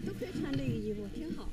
都可以穿这个衣服，挺好。